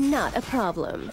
Not a problem.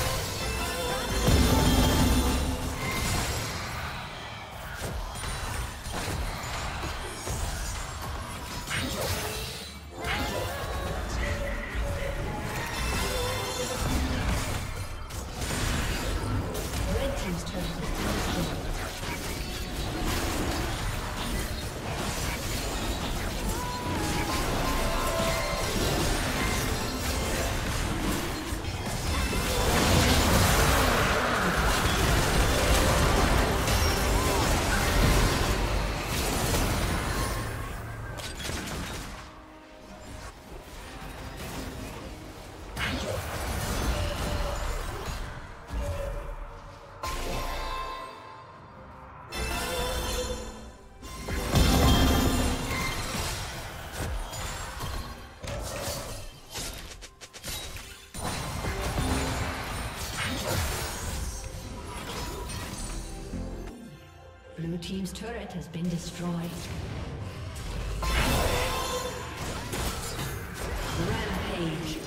Rampage.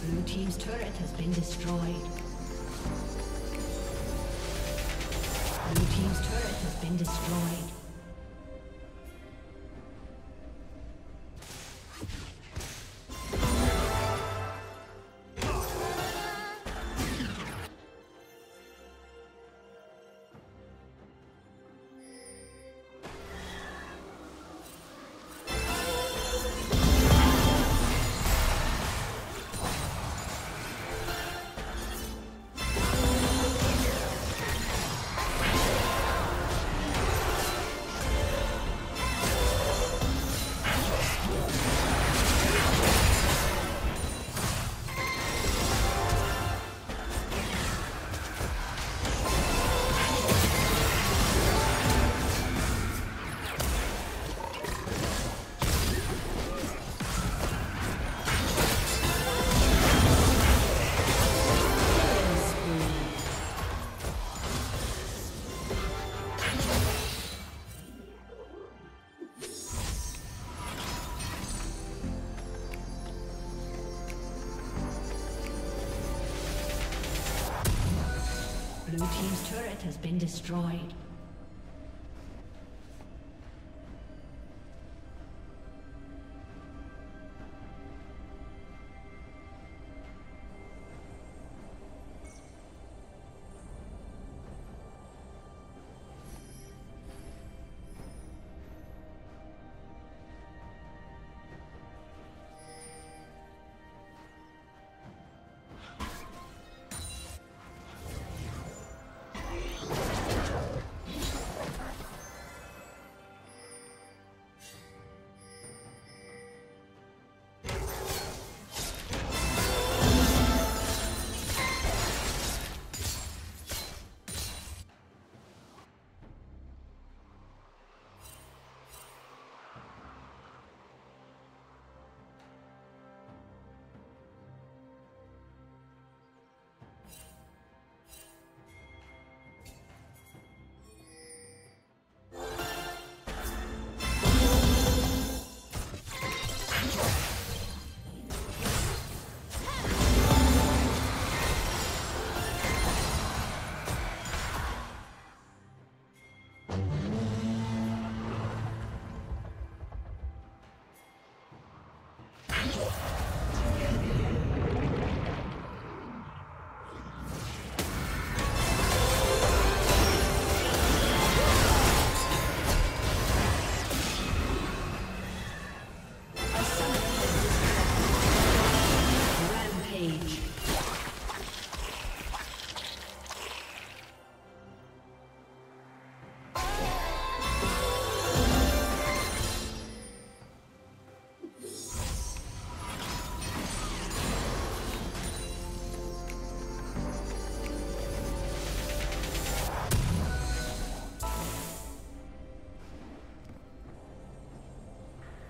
Blue team's turret has been destroyed. Blue team's turret has been destroyed. Has been destroyed.